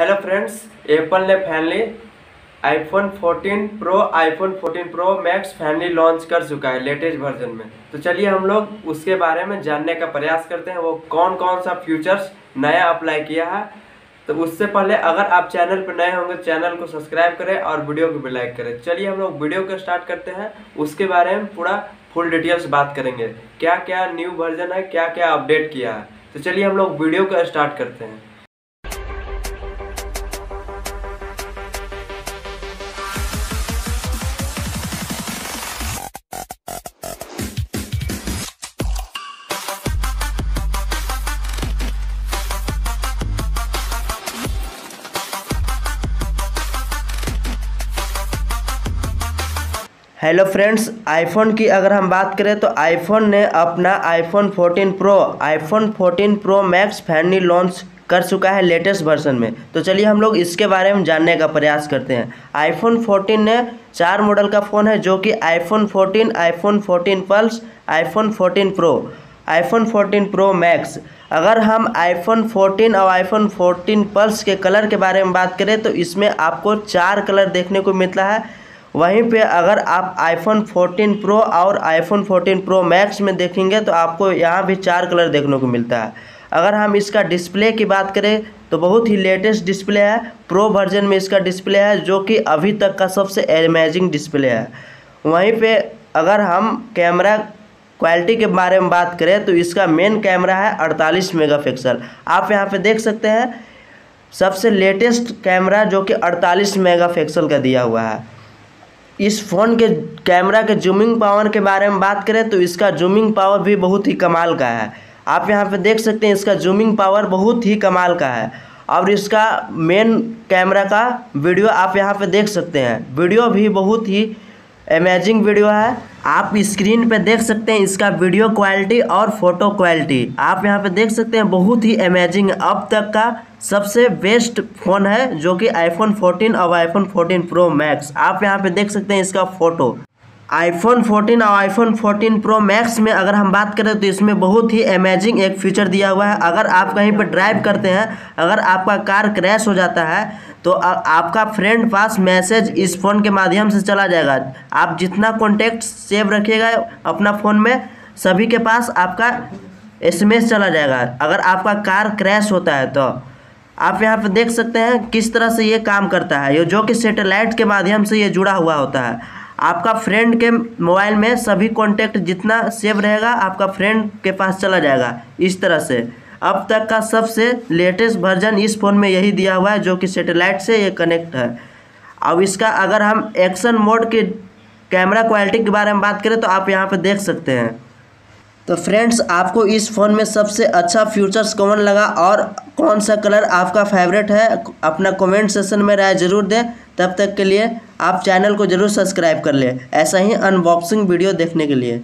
Hello friends Apple ने finally iPhone 14 Pro iPhone 14 Pro Max finally launch कर चुका है लेटेस्ट वर्जन में। तो चलिए हम लोग उसके बारे में जानने का प्रयास करते हैं, वो कौन कौन सा फीचर्स नया अप्लाई किया है। तो उससे पहले अगर आप चैनल पर नए होंगे चैनल को सब्सक्राइब करें और वीडियो को भी लाइक करें। चलिए हम लोग वीडियो को स्टार्ट करते हैं, उसके बारे में पूरा फुल डिटेल्स बात करेंगे। क्या क्या न्यू वर्जन है क्या क्या अपडेट किया है। तो चलिए हम लोग वीडियो को स्टार्ट करते हैं। हेलो फ्रेंड्स आईफोन की अगर हम बात करें तो आईफोन ने अपना iPhone 14 Pro iPhone 14 Pro Max finally launch कर चुका है लेटेस्ट वर्जन में। तो चलिए हम लोग इसके बारे में जानने का प्रयास करते हैं। आईफोन 14 ने चार मॉडल का फ़ोन है जो कि iPhone 14 iPhone 14 plus iPhone 14 Pro iPhone 14 Pro Max अगर हम आईफोन 14 और आईफोन 14 पल्स के कलर के बारे में बात करें तो इसमें आपको चार कलर देखने को मिलता है। वहीं पे अगर आप आईफोन 14 प्रो और आईफोन 14 प्रो मैक्स में देखेंगे तो आपको यहाँ भी चार कलर देखने को मिलता है। अगर हम इसका डिस्प्ले की बात करें तो बहुत ही लेटेस्ट डिस्प्ले है। प्रो वर्जन में इसका डिस्प्ले है, जो कि अभी तक का सबसे अमेजिंग डिस्प्ले है। वहीं पे अगर हम कैमरा क्वालिटी के बारे में बात करें तो इसका मेन कैमरा है 48 मेगापिक्सल आप यहाँ पे देख सकते हैं, सबसे लेटेस्ट कैमरा जो कि 48 मेगापिक्सल का दिया हुआ है। इस फ़ोन के कैमरा के जूमिंग पावर के बारे में बात करें तो इसका जूमिंग पावर भी बहुत ही कमाल का है। आप यहाँ पर देख सकते हैं इसका जूमिंग पावर बहुत ही कमाल का है। और इसका मेन कैमरा का वीडियो आप यहाँ पर देख सकते हैं। वीडियो भी बहुत ही अमेजिंग वीडियो है। आप स्क्रीन पे देख सकते हैं इसका वीडियो क्वालिटी और फ़ोटो क्वालिटी आप यहाँ पे देख सकते हैं बहुत ही अमेजिंग अब तक का सबसे बेस्ट फ़ोन है जो कि आईफोन 14 और आईफोन 14 प्रो मैक्स आप यहाँ पे देख सकते हैं इसका फ़ोटो आईफोन 14 और आईफोन 14 प्रो मैक्स में अगर हम बात करें तो इसमें बहुत ही अमेजिंग एक फीचर दिया हुआ है। अगर आप कहीं पर ड्राइव करते हैं, अगर आपका कार क्रैश हो जाता है तो आपका फ्रेंड पास मैसेज इस फ़ोन के माध्यम से चला जाएगा। आप जितना कॉन्टेक्ट सेव रखिएगा अपना फ़ोन में, सभी के पास आपका एसएमएस चला जाएगा। अगर आपका कार क्रैश होता है तो। आप यहाँ पर देख सकते हैं किस तरह से ये काम करता है। ये जो कि सेटेलाइट के माध्यम से ये जुड़ा हुआ होता है। आपका फ्रेंड के मोबाइल में सभी कॉन्टैक्ट जितना सेव रहेगा, आपका फ्रेंड के पास चला जाएगा, इस तरह से। अब तक का सबसे लेटेस्ट वर्जन इस फ़ोन में यही दिया हुआ है, जो कि सेटेलाइट से ये कनेक्ट है। अब इसका अगर हम एक्शन मोड के कैमरा क्वालिटी के बारे में बात करें तो आप यहाँ पर देख सकते हैं। तो फ्रेंड्स आपको इस फ़ोन में सबसे अच्छा फ्यूचर्स कौन लगा और कौन सा कलर आपका फेवरेट है? अपना कमेंट सेशन में राय ज़रूर दें। तब तक के लिए आप चैनल को ज़रूर सब्सक्राइब कर लें। ऐसा ही अनबॉक्सिंग वीडियो देखने के लिए।